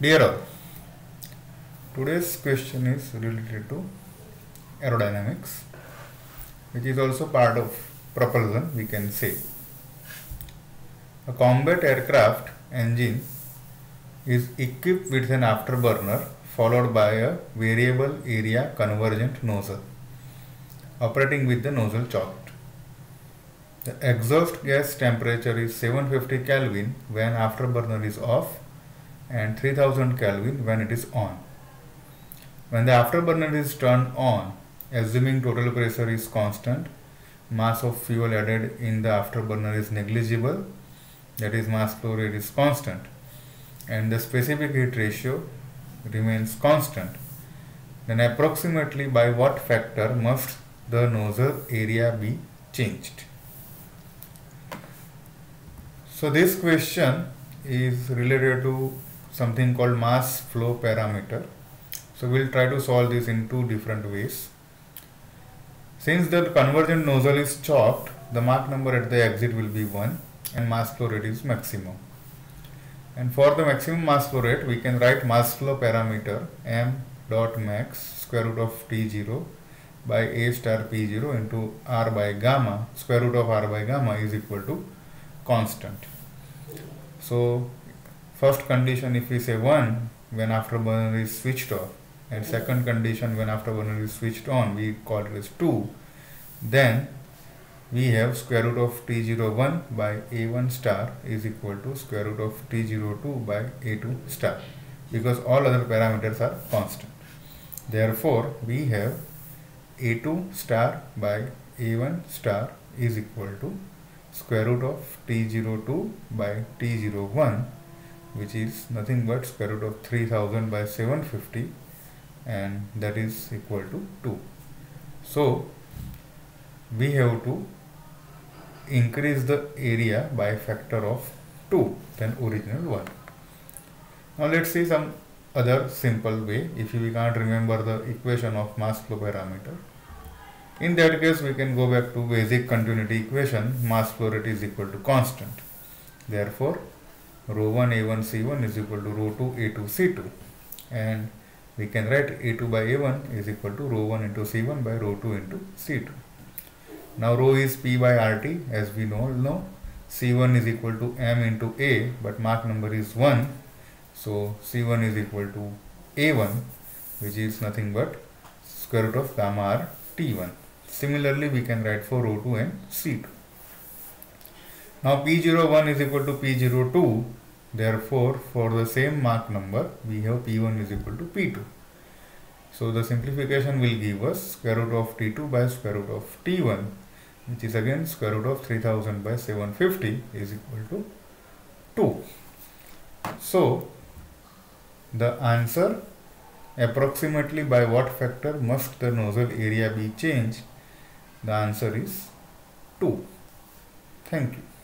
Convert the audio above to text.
Dear all, today's question is related to aerodynamics, which is also part of propulsion, we can say. A combat aircraft engine is equipped with an afterburner followed by a variable area convergent nozzle operating with the nozzle choked. The exhaust gas temperature is 750 Kelvin when afterburner is off and 3000 Kelvin when it is on. When the afterburner is turned on, assuming total pressure is constant, mass of fuel added in the afterburner is negligible, that is mass flow rate is constant, and the specific heat ratio remains constant, then approximately by what factor must the nozzle area be changed? So this question is related to something called mass flow parameter. So we'll try to solve this in two different ways. Since the convergent nozzle is choked, the Mach number at the exit will be 1 and mass flow rate is maximum. And for the maximum mass flow rate, we can write mass flow parameter m dot max square root of t0 by a star p0 into r by gamma square root of r by gamma is equal to constant. So first condition if we say 1 when afterburner is switched off. And second condition when afterburner is switched on we call it as 2 then we have square root of t01 by a1 star is equal to square root of t02 by a2 star. Because all other parameters are constant. Therefore we have a2 star by a1 star is equal to square root of t02 by t01 which is nothing but square root of 3000 by 750 and that is equal to 2. So we have to increase the area by factor of 2 than original one. Now let's see some other simple way if we can't remember the equation of mass flow parameter. In that case we can go back to basic continuity equation mass flow rate is equal to constant. Therefore rho 1 a1 c1 is equal to rho 2 a2 c2 and we can write a2 by a1 is equal to rho 1 into c1 by rho 2 into c2 now rho is p by rt as we know know. C1 is equal to m into a but Mach number is 1 so c1 is equal to a1 which is nothing but square root of gamma r t1 similarly we can write for rho 2 and c2 now P01 is equal to P02 therefore for the same Mach number we have P1 is equal to P2. So the simplification will give us square root of T2 by square root of T1 which is again square root of 3000 by 750 is equal to 2. So the answer approximately by what factor must the nozzle area be changed the answer is 2. Thank you.